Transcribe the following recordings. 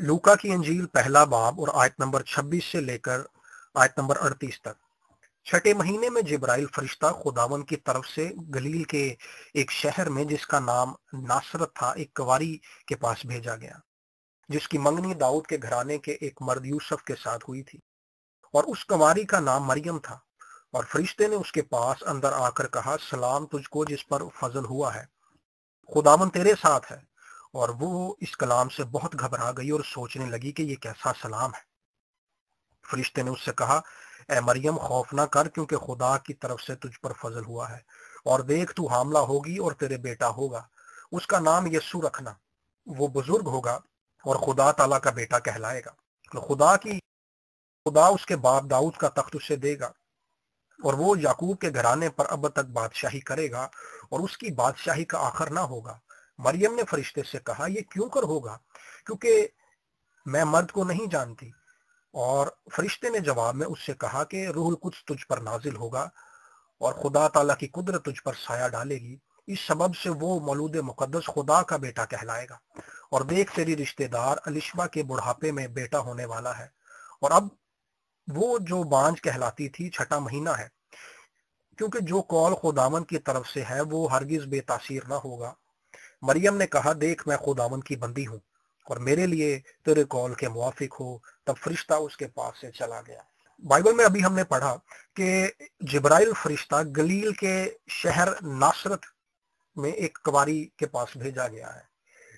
लूका की अंजील पहला बाब और आयत नंबर 26 से लेकर आयत नंबर 38 तक। छठे महीने में जिब्राइल फरिश्ता खुदावन की तरफ़ से गलील के एक शहर में, जिसका नाम नासरत था, एक कवारी के पास भेजा गया, जिसकी मंगनी दाऊद के घराने के एक मर्द यूसुफ के साथ हुई थी। और उस कवारी का नाम मरियम था। और फरिश्ते ने उसके पास अंदर आकर कहा, सलाम तुझको जिस पर फजल हुआ है। खुदावन तेरे साथ है। और वो इस कलाम से बहुत घबरा गई और सोचने लगी कि ये कैसा सलाम है। फरिश्ते ने उससे कहा, ए मरियम, खौफ ना कर, क्योंकि खुदा की तरफ़ से तुझ पर फजल हुआ है। और देख, तू हामला होगी और तेरे बेटा होगा। उसका नाम यस्सु रखना। वो बुज़ुर्ग होगा और खुदा ताला का बेटा कहलाएगा। तो खुदा की, खुदा उसके बाप दाऊद का तख्त उसे देगा और वो याकूब के घराने पर अब तक बादशाही करेगा और उसकी बादशाही का आखिर ना होगा। मरियम ने फरिश्ते से कहा यह क्यों कर होगा? क्योंकि मैं मर्द को नहीं जानती। और फरिश्ते ने जवाब में उससे कहा कि रूहुल कुछ तुझ पर नाजिल होगा और खुदा ताला की कुदरत तुझ पर साया डालेगी। इस सबब से वो मौलूद मुकदस खुदा का बेटा कहलाएगा। और देख, तेरी रिश्तेदार अलिशबा के बुढ़ापे में बेटा होने वाला है। और अब वो जो बांझ कहलाती थी, छठा महीना है। क्योंकि जो कौल खुदावन की तरफ़ से है, वो हरगिज बेतासीर ना होगा। मरियम ने कहा, देख, मैं खुदावन की बंदी हूँ और मेरे लिए तेरे कौल के मुआफिक हो। तब फरिश्ता उसके पास से चला गया। बाइबल में अभी हमने पढ़ा कि जिब्राइल फरिश्ता गलील के शहर नासरत में एक कवारी के पास भेजा गया है।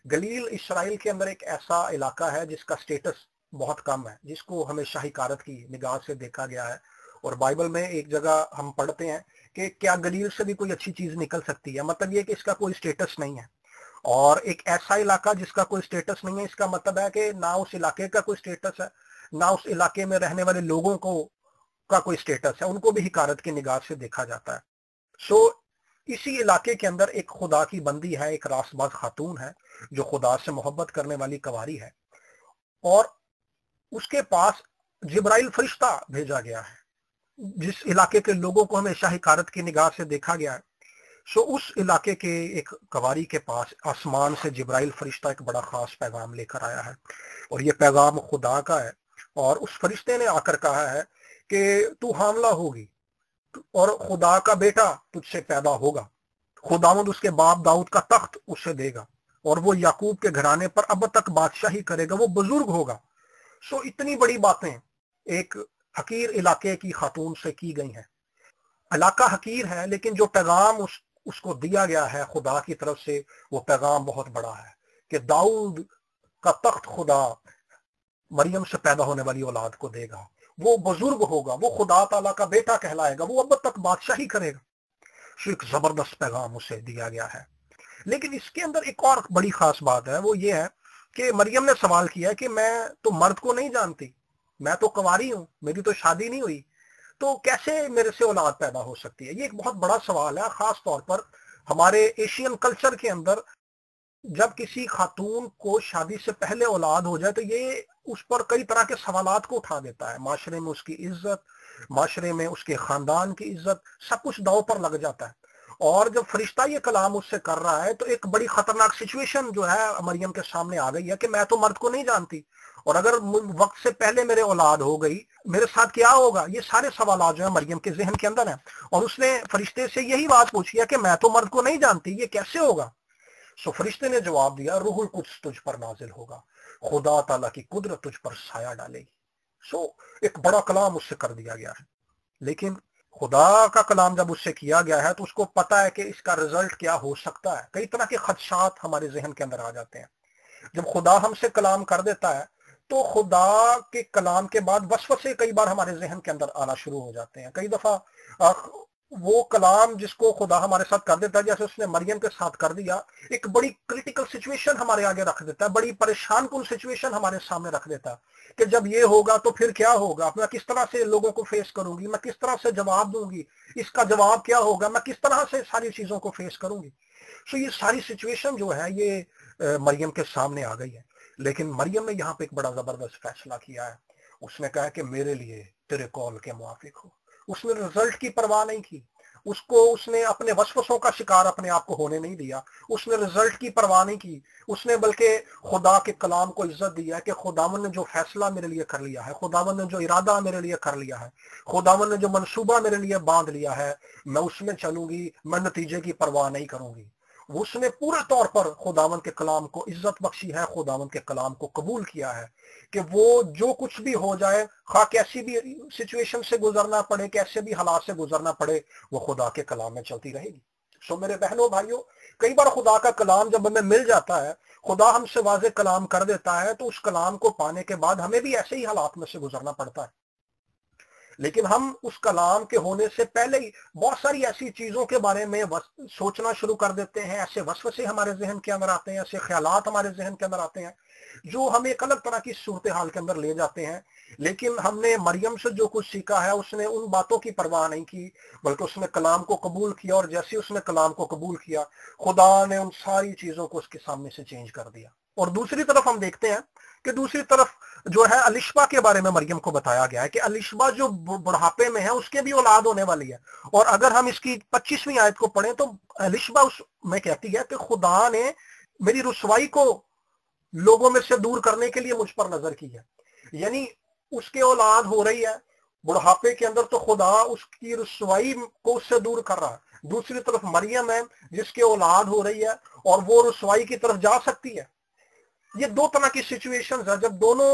गलील इसराइल के अंदर एक ऐसा इलाका है जिसका स्टेटस बहुत कम है, जिसको हमें शाही कारत की निगाह से देखा गया है। और बाइबल में एक जगह हम पढ़ते हैं कि क्या गलील से भी कोई अच्छी चीज़ निकल सकती है? मतलब ये कि इसका कोई स्टेटस नहीं है। और एक ऐसा इलाका जिसका कोई स्टेटस नहीं है इसका मतलब है कि ना उस इलाके का कोई स्टेटस है ना उस इलाके में रहने वाले लोगों को का कोई स्टेटस है उनको भी हिकारत की निगाह से देखा जाता है। सो so, इसी इलाके के अंदर एक खुदा की बंदी है एक रासबाज खातून है जो खुदा से मोहब्बत करने वाली कवारी है। और उसके पास जिब्राइल फरिश्ता भेजा गया है जिस इलाके के लोगों को हमेशा हिकारत की निगाह से देखा गया है। सो उस इलाके के एक कवारी के पास आसमान से जिब्राइल फरिश्ता एक बड़ा खास पैगाम लेकर आया है। और ये पैगाम खुदा का है। और उस फरिश्ते ने आकर कहा है कि तू हामला होगी और खुदा का बेटा तुझसे पैदा होगा। खुदावंद उसके बाप दाऊद का तख्त उसे देगा और वो याकूब के घराने पर अब तक बादशाही करेगा, वो बुज़ुर्ग होगा। सो इतनी बड़ी बातें एक हकीर इलाके की खातून से की गई हैं। इलाका हकीर है, लेकिन जो पैगाम उस उसको दिया गया है खुदा की तरफ़ से, वो पैगाम बहुत बड़ा है कि दाऊद का तख्त खुदा मरियम से पैदा होने वाली औलाद को देगा। वो बुज़ुर्ग होगा, वो खुदा तला का बेटा कहलाएगा, वो अब तक बादशाही करेगा। सो एक ज़बरदस्त पैगाम उसे दिया गया है। लेकिन इसके अंदर एक और बड़ी खास बात है, वो ये है कि मरियम ने सवाल किया कि मैं तो मर्द को नहीं जानती, मैं तो कुंवारी हूँ, मेरी तो शादी नहीं हुई। तो कैसे मेरे से औलाद पैदा हो सकती है? ये एक बहुत बड़ा सवाल है, खास तौर पर हमारे एशियन कल्चर के अंदर। जब किसी खातून को शादी से पहले औलाद हो जाए तो ये उस पर कई तरह के सवाल को उठा देता है। माशरे में उसकी इज़्ज़त, माशरे में उसके खानदान की इज़्ज़त, सब कुछ दाव पर लग जाता है। और जब फरिश्ता ये कलाम उससे कर रहा है तो एक बड़ी खतरनाक सिचुएशन जो है मरियम के सामने आ गई है कि मैं तो मर्द को नहीं जानती। और अगर वक्त से पहले मेरे औलाद हो गई, मेरे साथ क्या होगा? ये सारे सवाल जो है मरियम के जहन के अंदर है। और उसने फरिश्ते से यही बात पूछी है कि मैं तो मर्द को नहीं जानती, ये कैसे होगा? सो फरिश्ते ने जवाब दिया, रूहुल कुछ तुझ पर नाजिल होगा। खुदा तला की कुदरत तुझ पर साया डालेगी। सो एक बड़ा कलाम उससे कर दिया गया है। लेकिन खुदा का कलाम जब उससे किया गया है तो उसको पता है कि इसका रिज़ल्ट क्या हो सकता है। कई तरह के खदशात हमारे जहन के अंदर आ जाते हैं। जब खुदा हमसे कलाम कर देता है तो खुदा के कलाम के बाद वसवसे कई बार हमारे जहन के अंदर आना शुरू हो जाते हैं। कई दफ़ा वो कलाम जिसको खुदा हमारे साथ कर देता है, जैसे उसने मरियम के साथ कर दिया, एक बड़ी क्रिटिकल सिचुएशन हमारे आगे रख देता है, बड़ी परेशान कुल सिचुएशन हमारे सामने रख देता है कि जब ये होगा तो फिर क्या होगा, मैं किस तरह से लोगों को फेस करूँगी, मैं किस तरह से जवाब दूँगी, इसका जवाब क्या होगा, मैं किस तरह से सारी चीज़ों को फेस करूँगी। सो ये सारी सिचुएशन जो है, ये मरियम के सामने आ गई है। लेकिन मरियम ने यहाँ पे एक बड़ा ज़बरदस्त फैसला किया है। उसने कहा कि मेरे लिए तेरे कॉल के मुआफिक हो। उसने रिज़ल्ट की परवाह नहीं की उसको उसने अपने वसवसों का शिकार अपने आप को होने नहीं दिया। उसने रिज़ल्ट की परवाह नहीं की। उसने बल्कि खुदा के कलाम को इज़्ज़त दिया कि खुदावन ने जो फैसला मेरे लिए कर लिया है, खुदावन ने जो इरादा मेरे लिए कर लिया है, खुदावन ने जो मनसूबा मेरे लिए बाँध लिया है, मैं उसमें चलूँगी, मैं नतीजे की परवाह नहीं करूँगी। उसने पूरे तौर पर खुदावन के कलाम को, इज़्ज़त बख्शी है, खुदावन के कलाम को कबूल किया है कि वो जो कुछ भी हो जाए खा कैसी भी सिचुएशन से गुजरना पड़े, कैसे भी हालात से गुजरना पड़े, वो खुदा के कलाम में चलती रहेगी। सो मेरे बहनों, भाइयों, कई बार खुदा का कलाम जब हमें मिल जाता है, खुदा हमसे वाज कलाम कर देता है तो उस कलाम को पाने के बाद हमें भी ऐसे ही हालात में से गुजरना पड़ता है। लेकिन हम उस कलाम के होने से पहले ही बहुत सारी ऐसी चीज़ों के बारे में सोचना शुरू कर देते हैं, ऐसे वसवसे हमारे जहन के अंदर आते हैं, ऐसे ख्याल हमारे जहन के अंदर आते हैं, जो हमें एक अलग तरह की सूरत हाल के अंदर ले जाते हैं। लेकिन हमने मरियम से जो कुछ सीखा है, उसने उन बातों की परवाह नहीं की, बल्कि उसने कलाम को कबूल किया और जैसे उसने कलाम को कबूल किया, खुदा ने उन सारी चीज़ों को उसके सामने से चेंज कर दिया। और दूसरी तरफ़ हम देखते हैं कि दूसरी तरफ़ जो है अलिशबा के बारे में मरियम को बताया गया है कि अलिशबा जो बुढ़ापे में है, उसके भी औलाद होने वाली है। और अगर हम इसकी पच्चीसवीं आयत को पढ़ें तो अलिशबा उस, में कहती है कि खुदा ने मेरी रसवाई को लोगों में से दूर करने के लिए मुझ पर नज़र की है। यानी उसके औलाद हो रही है, बुढ़ापे के अंदर तो खुदा उसकी रसवाई को उससे दूर कर रहा है। दूसरी तरफ़ मरियम है, जिसके औलाद हो रही है, और वो रसवाई की तरफ़ जा सकती है। ये दो तरह की सिचुएशन है। जब दोनों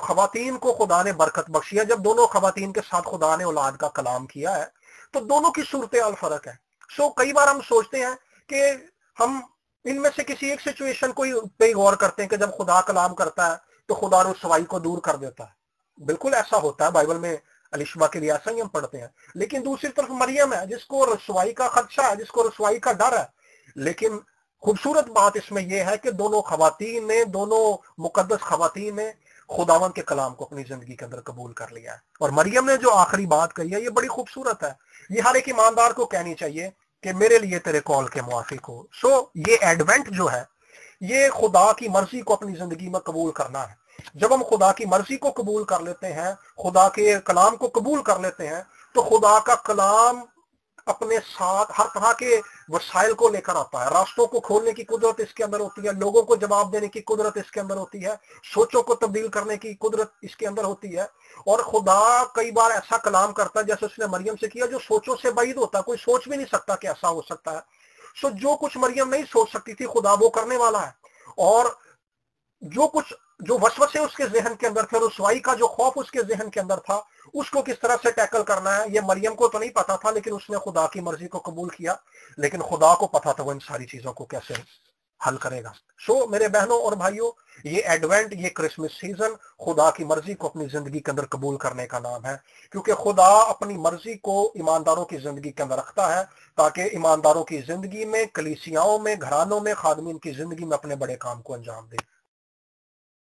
खातन को खुदा ने बरकत बख्शी है, जब दोनों खातन के साथ खुदा ने औलाद का कलाम किया है तो दोनों की सूरत हाल फ़र्क है। सो कई बार हम सोचते हैं कि हम इनमें से किसी एक सिचुएशन को पे गौर करते हैं कि जब खुदा कलाम करता है तो खुदा रसवाई को दूर कर देता है। बिल्कुल ऐसा होता है। बाइबल में अलिशबा के लिए ऐसा ही हम पढ़ते हैं। लेकिन दूसरी तरफ़ मरियम है, जिसको रसवाई का खदशा है, जिसको रसवाई का डर है। लेकिन खूबसूरत बात इसमें यह है कि दोनों खातन ने दोनों मुकदस खातन ने खुदावन के कलाम को अपनी ज़िंदगी के अंदर कबूल कर लिया है। और मरियम ने जो आखिरी बात कही है, ये बड़ी खूबसूरत है। ये हर एक ईमानदार को कहनी चाहिए कि मेरे लिए तेरे कॉल के मुआफिक हो। सो ये एडवेंट जो है, ये खुदा की मर्ज़ी को अपनी ज़िंदगी में कबूल करना है। जब हम खुदा की मर्ज़ी को कबूल कर लेते हैं, खुदा के कलाम को कबूल कर लेते हैं तो खुदा का कलाम अपने साथ हर तरह के वसाइल को लेकर आता है। रास्तों को खोलने की कुदरत इसके अंदर होती है, लोगों को जवाब देने की कुदरत इसके अंदर होती है, सोचों को तब्दील करने की कुदरत इसके अंदर होती है। और खुदा कई बार ऐसा कलाम करता है, जैसे उसने मरियम से किया, जो सोचों से बैद होता है, कोई सोच भी नहीं सकता कि ऐसा हो सकता है। सो जो कुछ मरियम नहीं सोच सकती थी, खुदा वो करने वाला है। और जो कुछ जो वसवसे उसके जहन के अंदर थे और रसवाई का जो खौफ उसके जहन के अंदर था उसको किस तरह से टैकल करना है ये मरियम को तो नहीं पता था लेकिन उसने खुदा की मर्ज़ी को कबूल किया लेकिन खुदा को पता था वो इन सारी चीज़ों को कैसे हल करेगा। सो so, मेरे बहनों और भाइयों ये एडवेंट ये क्रिसमस सीज़न खुदा की मर्ज़ी को अपनी ज़िंदगी के अंदर कबूल करने का नाम है क्योंकि खुदा अपनी मर्ज़ी को ईमानदारों की ज़िंदगी के अंदर रखता है ताकि ईमानदारों की ज़िंदगी में कलीसियाओं में घरानों में खादमीन की ज़िंदगी में अपने बड़े काम को अंजाम दे।